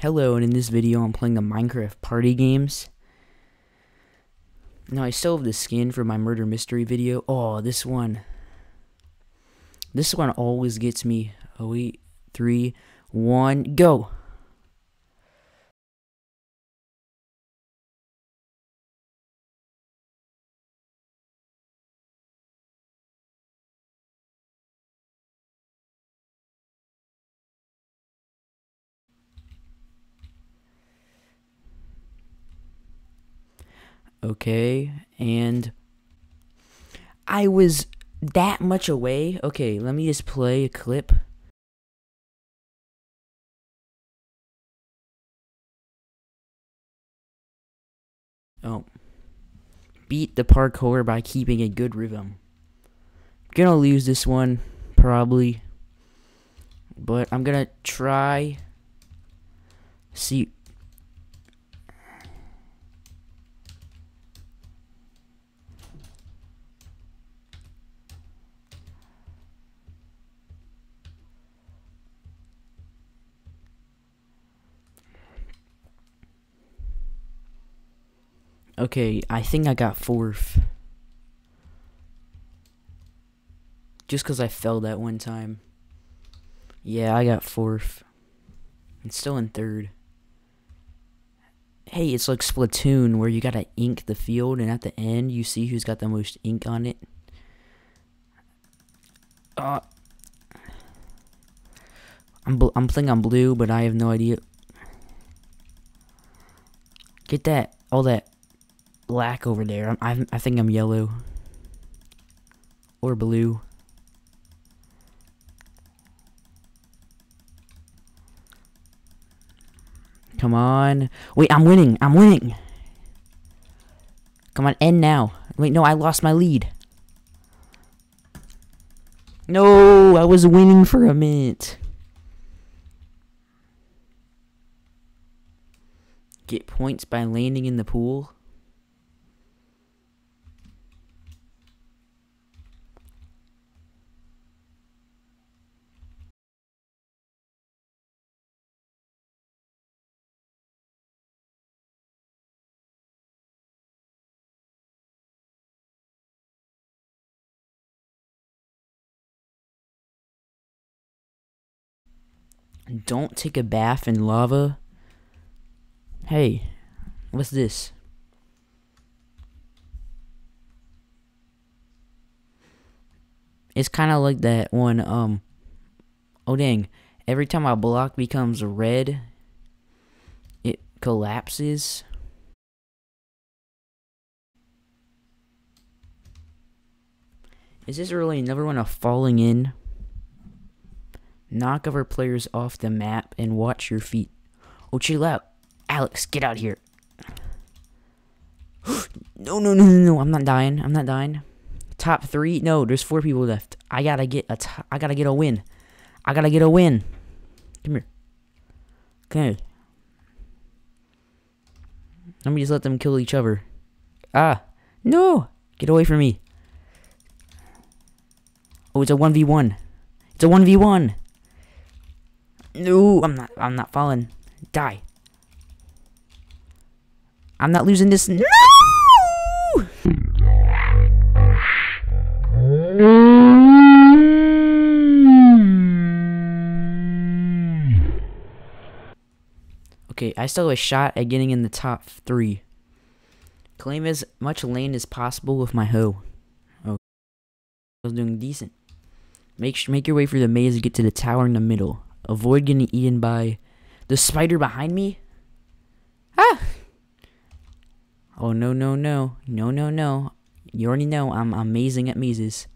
Hello, and in this video I'm playing the Minecraft party games. Now I still have the skin for my murder mystery video. Oh, this one. This one always gets me. Oh wait, three, one, go! Okay, and I was that much away. Okay, let me just play a clip. Oh. Beat the parkour by keeping a good rhythm. Gonna lose this one, probably. But I'm gonna try. See Okay, I think I got fourth. Just because I fell that one time. Yeah, I got fourth. I'm still in third. Hey, it's like Splatoon where you gotta ink the field and at the end you see who's got the most ink on it. Uh, I'm, I'm playing on blue, but I have no idea. Get that, all that black over there. I'm, I, I think I'm yellow. Or blue. Come on. Wait, I'm winning. I'm winning. Come on, end now. Wait, no, I lost my lead. No, I was winning for a minute. Get points by landing in the pool. Don't take a bath in lava. Hey, what's this? It's kind of like that one, um, oh dang, every time a block becomes red, it collapses. Is this really another one of falling in? Knock other players off the map and watch your feet. Oh, chill out. Alex, get out here. no, no, no, no, no. I'm not dying. I'm not dying. Top three? No, there's four people left. I gotta get a. T I gotta get a win. I gotta get a win. Come here. Okay. Let me just let them kill each other. Ah. No. Get away from me. Oh, it's a 1v1. It's a 1v1. No, I'm not. I'm not falling. Die. I'm not losing this. No! Okay, I still have a shot at getting in the top three. Claim as much lane as possible with my hoe. Okay. I was doing decent. Make make your way through the maze to get to the tower in the middle. Avoid getting eaten by the spider behind me. Ah! Oh, no, no, no. No, no, no. You already know I'm amazing at mazes.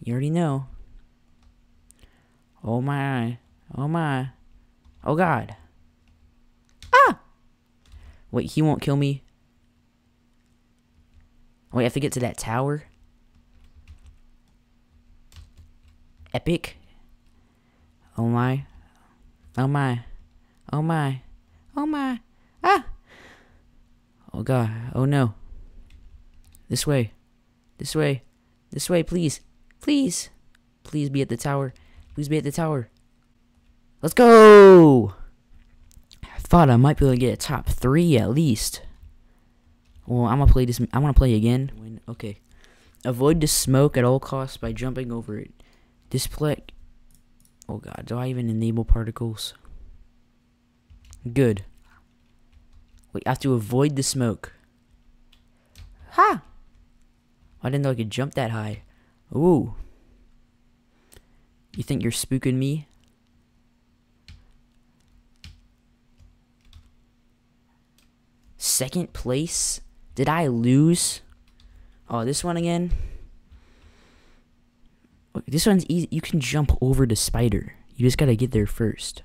You already know. Oh, my. Oh, my. Oh, God. Ah! Wait, he won't kill me. Wait, I have to get to that tower. Epic. Oh my. Oh my. Oh my. Oh my. Ah! Oh god. Oh no. This way. This way. This way, please. Please. Please be at the tower. Please be at the tower. Let's go! I thought I might be able to get a top three at least. Well, I'm gonna play this. I want to play again. Okay, avoid the smoke at all costs by jumping over it. This Display. Oh God, do I even enable particles? Good. We have to avoid the smoke. Ha! I didn't know I could jump that high. Ooh. You think you're spooking me? Second place? Did I lose? Oh, this one again? This one's easy. You can jump over the spider. You just gotta get there first.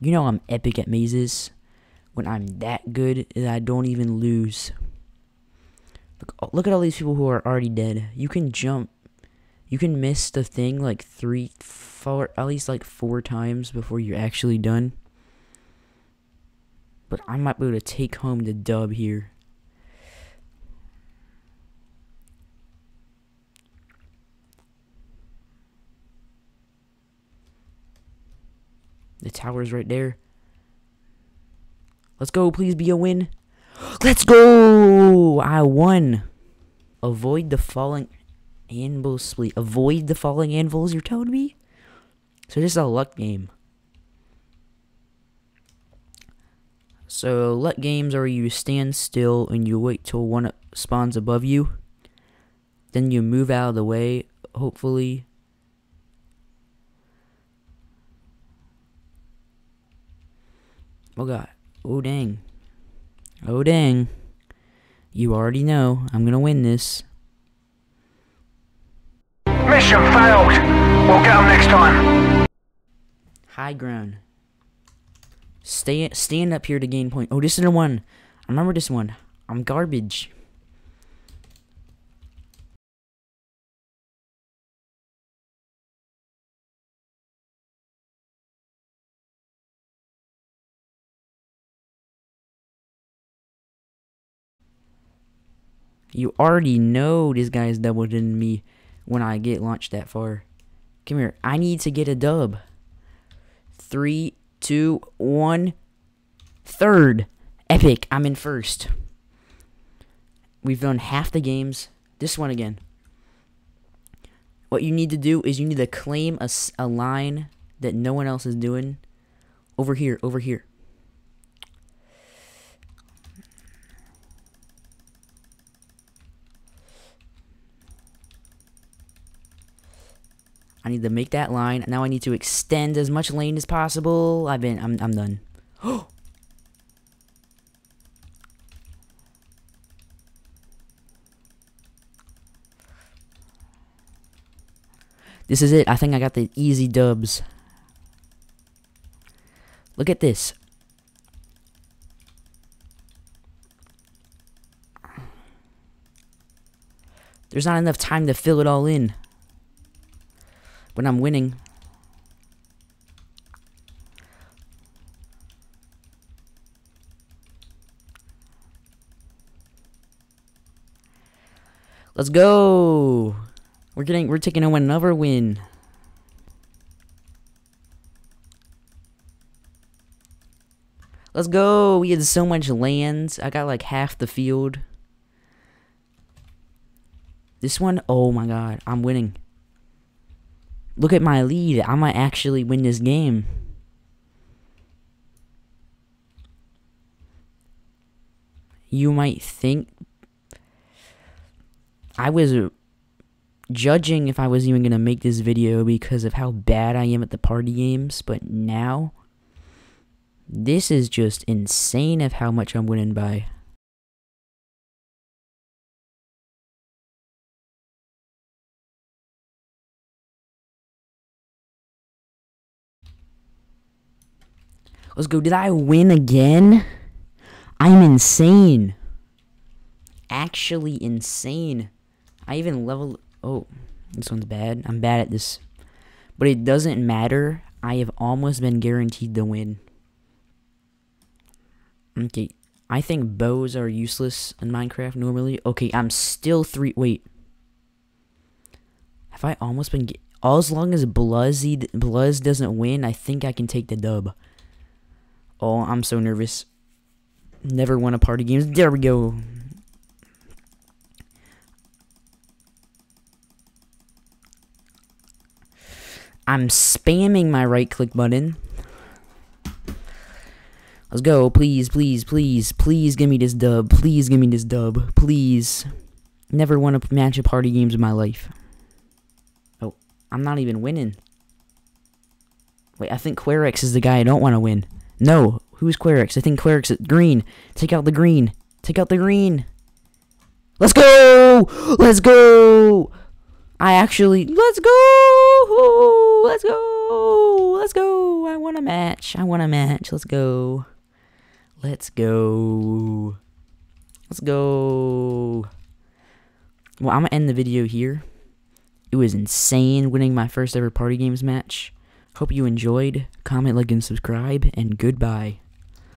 You know I'm epic at mazes when I'm that good that I don't even lose. Look, oh, look at all these people who are already dead. You can jump. You can miss the thing like three, four, at least like four times before you're actually done. But I might be able to take home the dub here. The tower's right there. Let's go. Please be a win. Let's go. I won. Avoid the falling anvils, split. Avoid the falling anvils, you're telling me? So this is a luck game. So luck games are you stand still and you wait till one spawns above you. Then you move out of the way, hopefully. Oh god. Oh dang. Oh dang. You already know I'm gonna win this. Mission failed. We'll get them next time. High ground. Stay stand up here to gain point. Oh, this is the one. I remember this one. I'm garbage. You already know this guy's double than me when I get launched that far. Come here. I need to get a dub. Three, two, one. Third. Epic. I'm in first. We've done half the games. This one again. What you need to do is you need to claim a, a line that no one else is doing. Over here, over here. I need to make that line. Now I need to extend as much lane as possible. I've been, I'm, I'm done. Oh! this is it. I think I got the easy dubs. Look at this. There's not enough time to fill it all in when I'm winning. Let's go. We're getting we're taking another win. Let's go. We had so much land. I got like half the field. This one, oh my god, I'm winning. Look at my lead. I might actually win this game. You might think I was judging if I was even going to make this video because of how bad I am at the party games, but now this is just insane of how much I'm winning by. Let's go. Did I win again? I'm insane. Actually insane. I even leveled... Oh, this one's bad. I'm bad at this. But it doesn't matter. I have almost been guaranteed the win. Okay. I think bows are useless in Minecraft normally. Okay, I'm still three... Wait. Have I almost been... All as long as Bluzzy Bluzz doesn't win, I think I can take the dub. Oh, I'm so nervous. Never won a party games. There we go. I'm spamming my right click button. Let's go. Please, please, please, please give me this dub. Please give me this dub. Please. Never won a match of party games in my life. Oh, I'm not even winning. Wait, I think Querix is the guy I don't want to win. No, who's Querix? I think Querix is green. Take out the green. Take out the green. Let's go! Let's go! I actually let's go! Let's go! Let's go! I want a match. I want a match. Let's go. Let's go. Let's go. Well, I'm gonna end the video here. It was insane winning my first ever party games match. Hope you enjoyed. Comment, like, and subscribe, and goodbye.